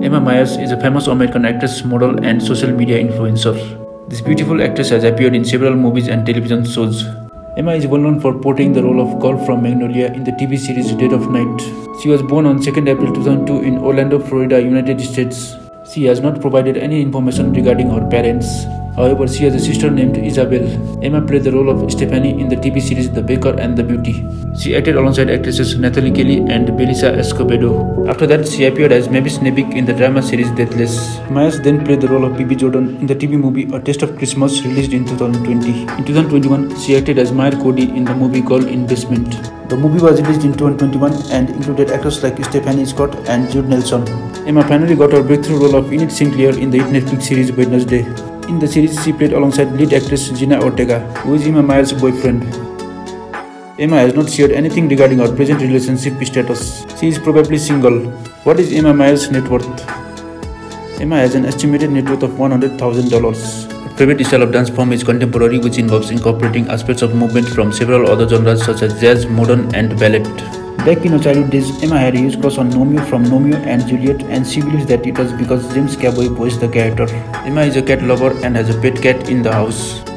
Emma Myers is a famous American actress, model, and social media influencer. This beautiful actress has appeared in several movies and television shows. Emma is well known for portraying the role of Girl from Magnolia in the TV series Dead of Night. She was born on 2nd April 2002 in Orlando, Florida, United States. She has not provided any information regarding her parents. However, she has a sister named Isabel. Emma played the role of Stephanie in the TV series The Baker and the Beauty. She acted alongside actresses Nathalie Kelley and Belissa Escobedo. After that, she appeared as Mavis Nebick in the drama series Deathless. Myers then played the role of Bibi Jordan in the TV movie A Taste of Christmas released in 2020. In 2021, she acted as Maya Cody in the movie Girl in Basement. The movie was released in 2021 and included actors like Stefanie Scott and Judd Nelson. Emma finally got her breakthrough role of Enid Sinclair in the hit Netflix series Wednesday. In the series, she played alongside lead actress Jenna Ortega, who is Emma Myers' boyfriend. Emma has not shared anything regarding her present relationship status. She is probably single. What is Emma Myers' net worth? Emma has an estimated net worth of $100,000. Her favorite style of dance form is contemporary, which involves incorporating aspects of movement from several other genres such as jazz, modern, and ballet. Back in her childhood days, Emma had a huge crush on Romeo from Romeo and Juliet and she believes that it was because James McAvoy voiced the character. Emma is a cat lover and has a pet cat in the house.